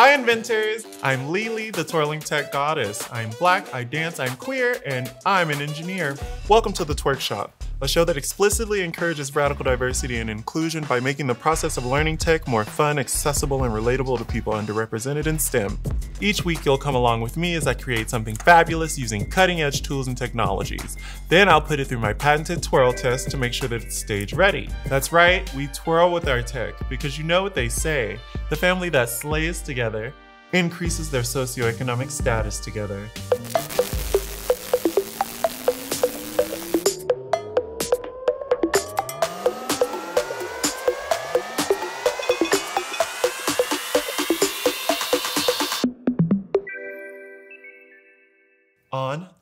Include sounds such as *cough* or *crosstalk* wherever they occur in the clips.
Hi, inventors! I'm Lily, the twirling tech goddess. I'm black, I dance, I'm queer, and I'm an engineer. Welcome to the TWIRCH Shop, a show that explicitly encourages radical diversity and inclusion by making the process of learning tech more fun, accessible, and relatable to people underrepresented in STEM. Each week, you'll come along with me as I create something fabulous using cutting edge tools and technologies. Then I'll put it through my patented twirl test to make sure that it's stage ready. That's right, we twirl with our tech because you know what they say the family that slays together increases their socioeconomic status together.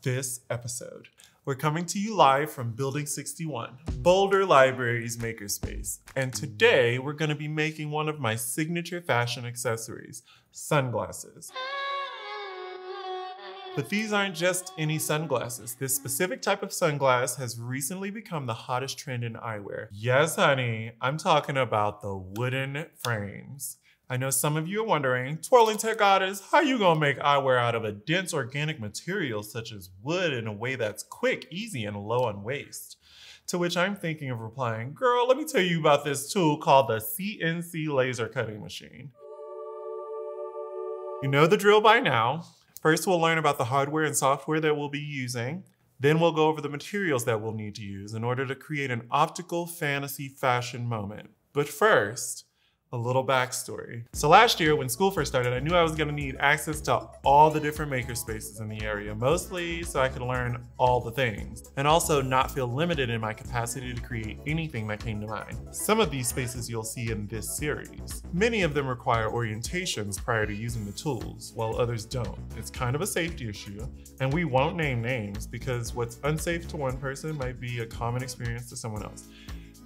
This episode, we're coming to you live from Building 61, Boulder Library's Makerspace. And today we're going to be making one of my signature fashion accessories, sunglasses. But these aren't just any sunglasses. This specific type of sunglass has recently become the hottest trend in eyewear. Yes, honey, I'm talking about the wooden frames. I know some of you are wondering, twirling tech goddess, how you gonna make eyewear out of a dense organic material such as wood in a way that's quick, easy, and low on waste? To which I'm thinking of replying, girl, let me tell you about this tool called the CNC laser cutting machine. You know the drill by now. First, we'll learn about the hardware and software that we'll be using. Then we'll go over the materials that we'll need to use in order to create an optical fantasy fashion moment. But first, a little backstory. So last year when school first started, I knew I was gonna need access to all the different maker spaces in the area, mostly so I could learn all the things, and also not feel limited in my capacity to create anything that came to mind. Some of these spaces you'll see in this series. Many of them require orientations prior to using the tools, while others don't. It's kind of a safety issue, and we won't name names because what's unsafe to one person might be a common experience to someone else.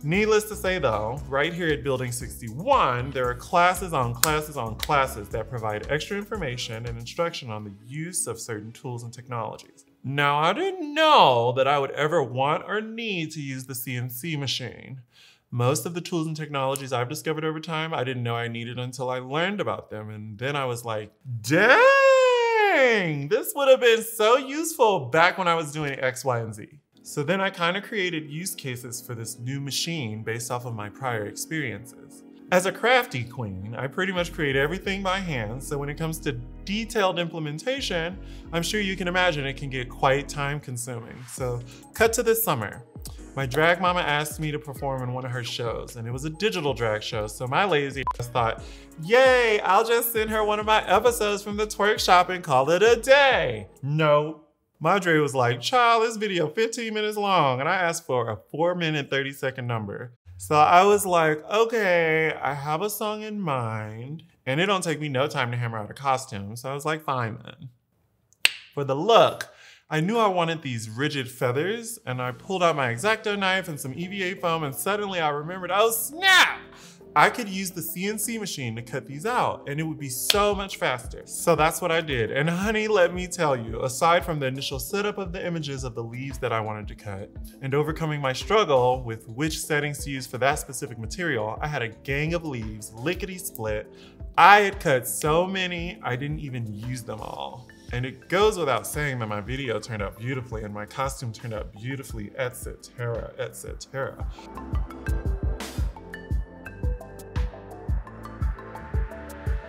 Needless to say though, right here at Building 61, there are classes on classes on classes that provide extra information and instruction on the use of certain tools and technologies. Now, I didn't know that I would ever want or need to use the CNC machine. Most of the tools and technologies I've discovered over time, I didn't know I needed until I learned about them. And then I was like, dang, this would have been so useful back when I was doing X, Y, and Z. So then I kind of created use cases for this new machine based off of my prior experiences. As a crafty queen, I pretty much create everything by hand, so when it comes to detailed implementation, I'm sure you can imagine it can get quite time consuming. So cut to this summer. My drag mama asked me to perform in one of her shows, and it was a digital drag show, so my lazy ass thought, yay, I'll just send her one of my episodes from the TWIRCH shop and call it a day. No, Madre was like, child, this video 15 minutes long. And I asked for a four minute, 30 second number. So I was like, okay, I have a song in mind and it don't take me no time to hammer out a costume. So I was like, fine then. For the look, I knew I wanted these rigid feathers and I pulled out my X-Acto knife and some EVA foam and suddenly I remembered, oh snap! I could use the CNC machine to cut these out and it would be so much faster. So that's what I did. And honey, let me tell you, aside from the initial setup of the images of the leaves that I wanted to cut and overcoming my struggle with which settings to use for that specific material, I had a gang of leaves, lickety split. I had cut so many, I didn't even use them all. And it goes without saying that my video turned out beautifully and my costume turned out beautifully, etc., etc.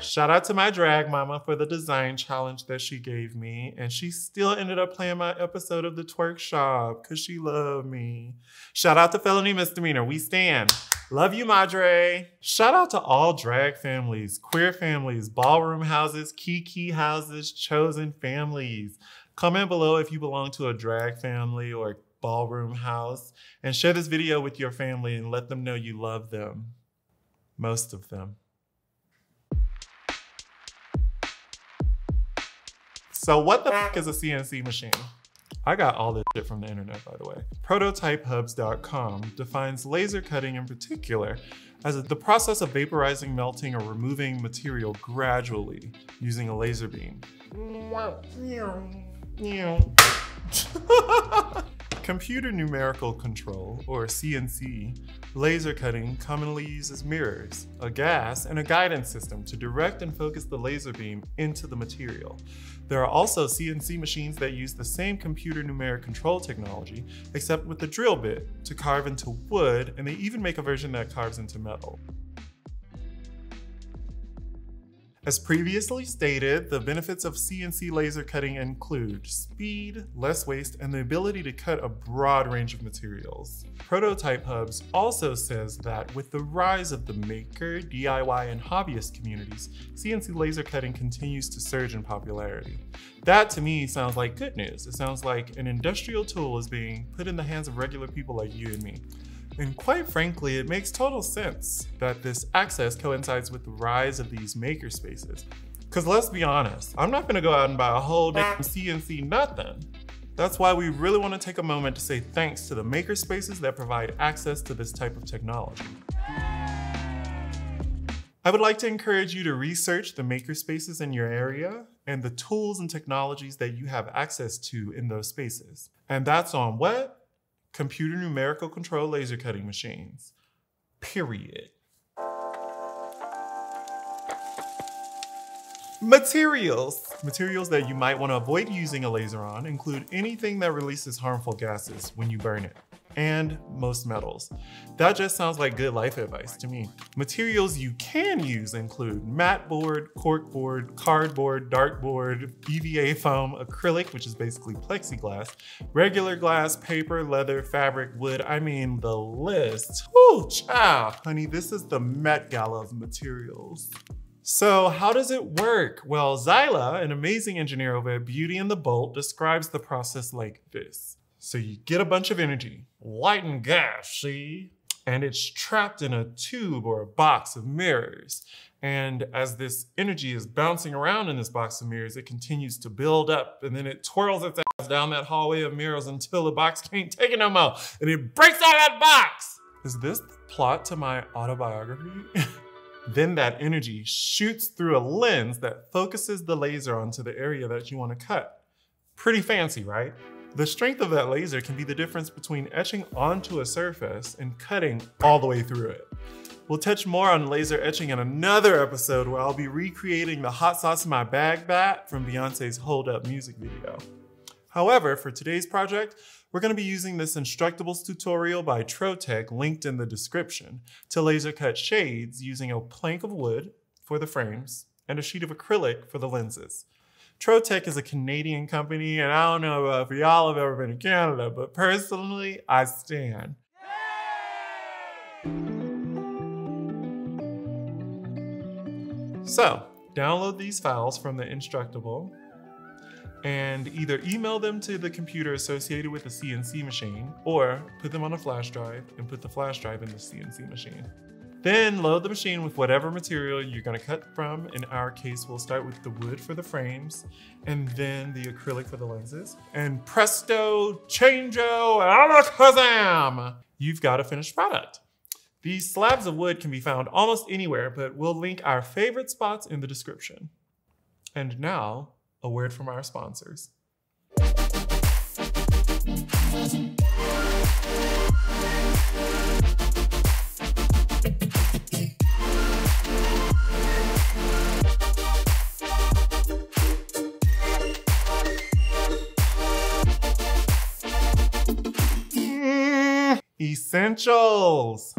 Shout out to my drag mama for the design challenge that she gave me. And she still ended up playing my episode of the TWIRCH shop because she loved me. Shout out to Felony Misdemeanor. We stand. Love you, Madre. Shout out to all drag families, queer families, ballroom houses, kiki houses, chosen families. Comment below if you belong to a drag family or ballroom house and share this video with your family and let them know you love them. Most of them. So what the fuck is a CNC machine? I got all this shit from the internet, by the way. Prototypehubs.com defines laser cutting in particular as the process of vaporizing, melting, or removing material gradually using a laser beam. *laughs* Computer numerical control, or CNC, laser cutting commonly uses mirrors, a gas, and a guidance system to direct and focus the laser beam into the material. There are also CNC machines that use the same computer numeric control technology, except with the drill bit, to carve into wood, and they even make a version that carves into metal. As previously stated, the benefits of CNC laser cutting include speed, less waste, and the ability to cut a broad range of materials. Prototype Hubs also says that with the rise of the maker, DIY, and hobbyist communities, CNC laser cutting continues to surge in popularity. That to me sounds like good news. It sounds like an industrial tool is being put in the hands of regular people like you and me. And quite frankly, it makes total sense that this access coincides with the rise of these maker spaces. Because let's be honest, I'm not gonna go out and buy a whole damn CNC nothing. That's why we really wanna take a moment to say thanks to the maker spaces that provide access to this type of technology. I would like to encourage you to research the maker spaces in your area and the tools and technologies that you have access to in those spaces. And that's on what? Computer numerical control laser cutting machines. Period. Materials. Materials that you might want to avoid using a laser on include anything that releases harmful gases when you burn it and most metals. That just sounds like good life advice to me. Materials you can use include mat board, cork board, cardboard, dartboard, EVA foam, acrylic, which is basically plexiglass, regular glass, paper, leather, fabric, wood, I mean the list. Whew, child. Honey, this is the Met Gala of materials. So how does it work? Well, Zyla, an amazing engineer over at Beauty and the Bolt, describes the process like this. So you get a bunch of energy, light and gas, see? And it's trapped in a tube or a box of mirrors. And as this energy is bouncing around in this box of mirrors, it continues to build up and then it twirls its ass down that hallway of mirrors until the box *laughs* can't take it no more. And it breaks out of that box. Is this the plot to my autobiography? *laughs* then that energy shoots through a lens that focuses the laser onto the area that you want to cut. Pretty fancy, right? The strength of that laser can be the difference between etching onto a surface and cutting all the way through it. We'll touch more on laser etching in another episode where I'll be recreating the hot sauce in my bag bat from Beyonce's Hold Up music video. However, for today's project, we're going to be using this Instructables tutorial by Trotec linked in the description to laser cut shades using a plank of wood for the frames and a sheet of acrylic for the lenses. Trotec is a Canadian company, and I don't know uh, if y'all have ever been to Canada, but personally, I stand. So, download these files from the Instructable and either email them to the computer associated with the CNC machine or put them on a flash drive and put the flash drive in the CNC machine. Then load the machine with whatever material you're gonna cut from. In our case, we'll start with the wood for the frames and then the acrylic for the lenses. And presto, changeo, alakazam! You've got a finished product. These slabs of wood can be found almost anywhere, but we'll link our favorite spots in the description. And now, a word from our sponsors. Essentials.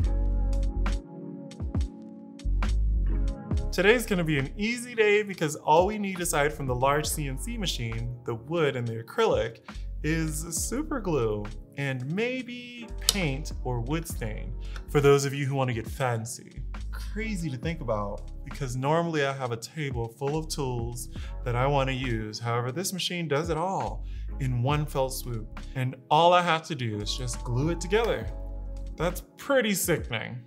Today's gonna be an easy day because all we need aside from the large CNC machine, the wood and the acrylic, is super glue and maybe paint or wood stain for those of you who wanna get fancy. Crazy to think about because normally I have a table full of tools that I wanna use. However, this machine does it all in one fell swoop. And all I have to do is just glue it together. That's pretty sickening.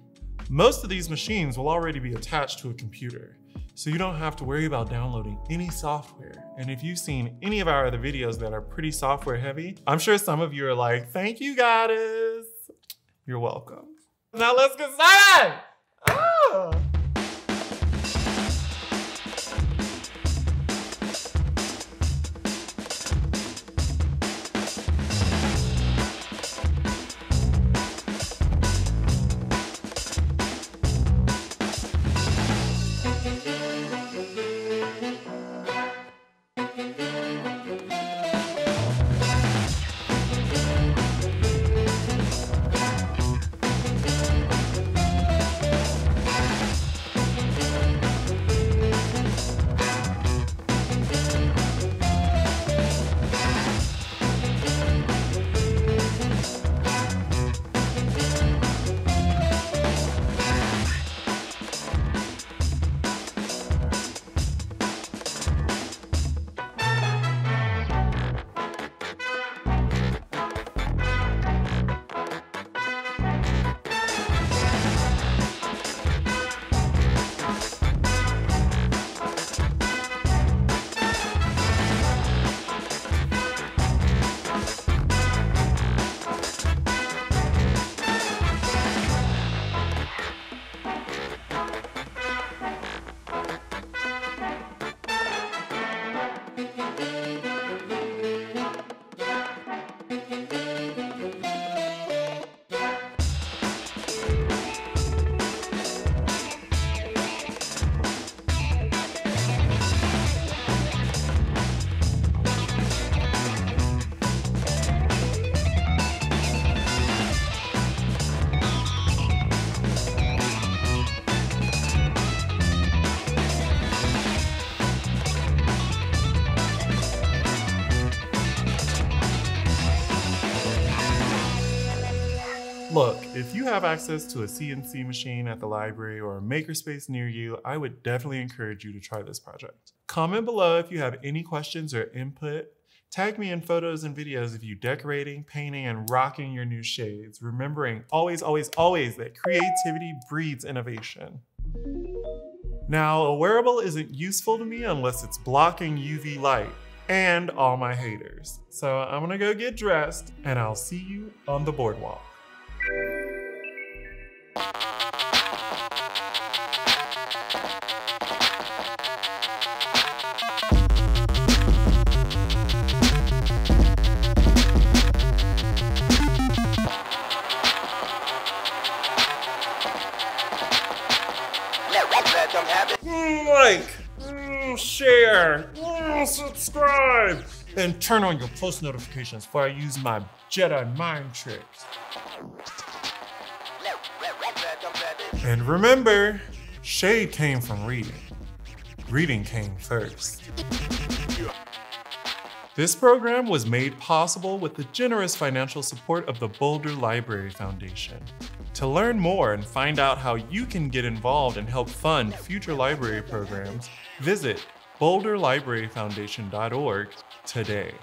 Most of these machines will already be attached to a computer, so you don't have to worry about downloading any software. And if you've seen any of our other videos that are pretty software heavy, I'm sure some of you are like, thank you, goddess. You're welcome. Now let's get started. Ah! Look, if you have access to a CNC machine at the library or a makerspace near you, I would definitely encourage you to try this project. Comment below if you have any questions or input. Tag me in photos and videos of you decorating, painting, and rocking your new shades, remembering always, always, always that creativity breeds innovation. Now, a wearable isn't useful to me unless it's blocking UV light and all my haters. So I'm gonna go get dressed and I'll see you on the boardwalk. Like, share, mm, subscribe, and turn on your post notifications before I use my Jedi mind tricks. And remember, shade came from reading. Reading came first. This program was made possible with the generous financial support of the Boulder Library Foundation. To learn more and find out how you can get involved and help fund future library programs, visit boulderlibraryfoundation.org today.